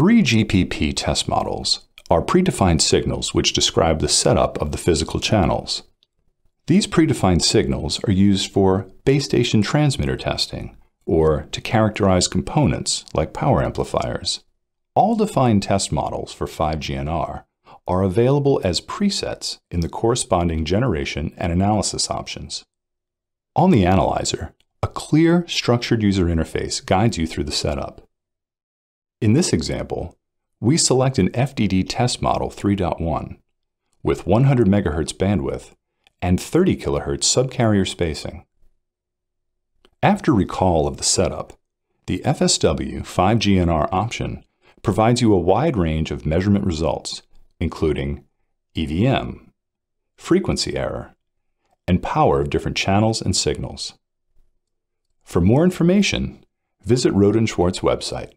Three GPP test models are predefined signals which describe the setup of the physical channels. These predefined signals are used for base station transmitter testing or to characterize components like power amplifiers. All defined test models for 5GNR are available as presets in the corresponding generation and analysis options. On the analyzer, a clear, structured user interface guides you through the setup. In this example, we select an FDD test model 3.1 with 100 MHz bandwidth and 30 kHz subcarrier spacing. After recall of the setup, the FSW 5GNR option provides you a wide range of measurement results, including EVM, frequency error, and power of different channels and signals. For more information, visit Rohde & Schwarz website.